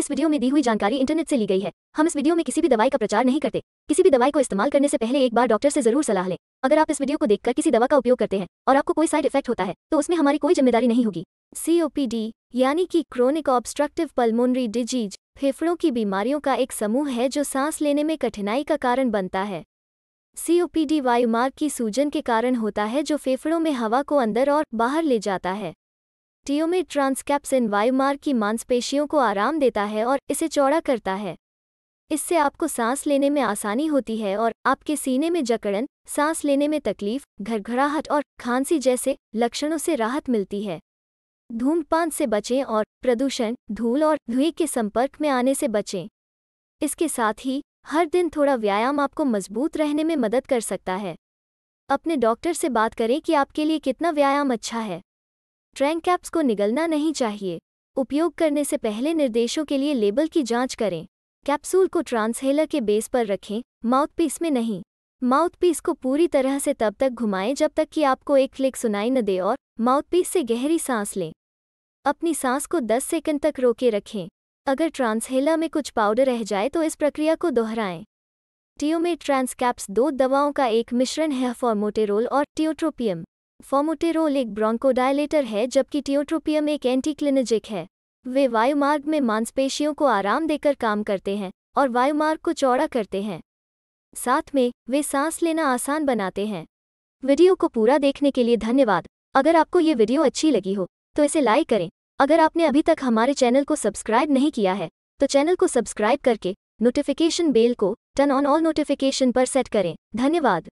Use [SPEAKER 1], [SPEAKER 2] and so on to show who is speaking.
[SPEAKER 1] इस वीडियो में दी हुई जानकारी इंटरनेट से ली गई है। हम इस वीडियो में किसी भी दवाई का प्रचार नहीं करते। किसी भी दवाई को इस्तेमाल करने से पहले एक बार डॉक्टर से ज़रूर सलाह लें। अगर आप इस वीडियो को देखकर किसी दवा का उपयोग करते हैं और आपको कोई साइड इफ़ेक्ट होता है तो उसमें हमारी कोई ज़िम्मेदारी नहीं होगी। सीओपीडी यानी कि क्रोनिक ऑब्स्ट्रक्टिव पल्मोनरी डिज़ीज़ फेफड़ों की बीमारियों का एक समूह है जो सांस लेने में कठिनाई का कारण बनता है। सीओपीडी वायुमार्ग की सूजन के कारण होता है जो फेफड़ों में हवा को अंदर और बाहर ले जाता है। टियोमेट ट्रांसकैप्सिन वायुमार्ग की मांसपेशियों को आराम देता है और इसे चौड़ा करता है। इससे आपको सांस लेने में आसानी होती है और आपके सीने में जकड़न, सांस लेने में तकलीफ़, घरघराहट और खांसी जैसे लक्षणों से राहत मिलती है। धूमपान से बचें और प्रदूषण, धूल और धुएँ के संपर्क में आने से बचें। इसके साथ ही हर दिन थोड़ा व्यायाम आपको मज़बूत रहने में मदद कर सकता है। अपने डॉक्टर से बात करें कि आपके लिए कितना व्यायाम अच्छा है। ट्रैंक कैप्स को निगलना नहीं चाहिए। उपयोग करने से पहले निर्देशों के लिए लेबल की जाँच करें। कैप्सूल को ट्रांसहेलर के बेस पर रखें माउथपीस में नहीं। माउथपीस को पूरी तरह से तब तक घुमाएँ जब तक कि आपको एक क्लिक सुनाई न दे और माउथपीस से गहरी सांस लें। अपनी सांस को 10 सेकंड तक रोके रखें। अगर ट्रांसहेला में कुछ पाउडर रह जाए तो इस प्रक्रिया को दोहराएँ। टियोमेट ट्रांसकैप्स दो दवाओं का एक मिश्रण है फॉर्मोटेरोल और टियोट्रोपियम फॉर्मोटेरोल एक ब्रोंकोडायलेटर है, जबकि टियोट्रोपियम एक एंटीक्लिनजिक है। वे वायुमार्ग में मांसपेशियों को आराम देकर काम करते हैं, और वायुमार्ग को चौड़ा करते हैं। साथ में, वे सांस लेना आसान बनाते हैं। वीडियो को पूरा देखने के लिए धन्यवाद। अगर आपको ये वीडियो अच्छी लगी हो तो इसे लाइक करें। अगर आपने अभी तक हमारे चैनल को सब्सक्राइब नहीं किया है तो चैनल को सब्सक्राइब करके नोटिफिकेशन बेल को टर्न ऑन ऑल नोटिफिकेशन पर सेट करें। धन्यवाद।